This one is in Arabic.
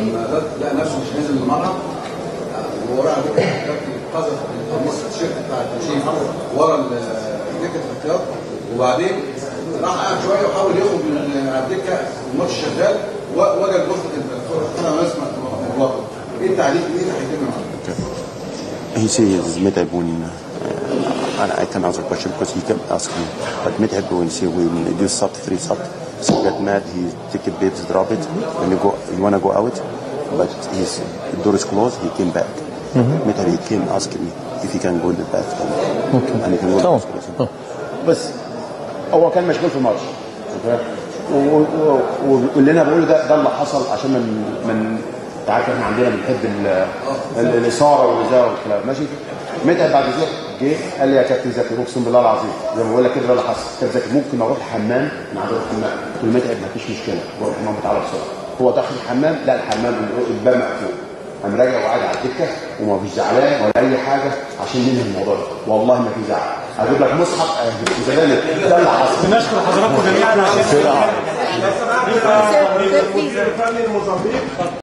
لما لقى نفسه مش نازل الملعب وهو راح قذف القميص التيشيرت بتاع التشيف ورا دكه الاحتياط وبعدين راح قعد شوية وحاول يخرج من على الدكة الماتش شغال وجد غرفه الدكتور أنا أسمع الوضع إيه التعليق؟ إيه اللي هيتم؟ He says Medab when uh, and I can answer question because he kept asking. But when he say when you do sub three sub, so get mad. He take a babes drop it when you go you wanna go out, but his door is closed. He came back. Medab he came asking me if he can go in the bathroom. Okay. And he can go. تمام to the bathroom. بس هو كان مشغول في ماتش و- و- و- واللي أنا بقوله ده ده اللي حصل عشان من من انت عارف إحنا عندنا بنحب ال- ال- الإثارة والإزارة والكلام. ماشي؟ متعب بعد كده جه؟ قال لي يا كابتن زكي أقسم بالله العظيم زي ما بقول لك كده ده اللي حصل. كابتن زكي ممكن أروح الحمام؟ أنا عايز أروح الحمام. قلت له متعب مفيش مشكلة. روح الحمام تعالى بسرعة هو دخل الحمام لا الحمام الباب مقفول. قام راجع وقاعد على الدكة وما فيش زعلان ولا أي حاجة عشان ننهي الموضوع ده. والله ما في زعل. هجيب لك مصحف؟ أهدي. ده اللي حصل. بنشكر حضراتكم جميعا عشان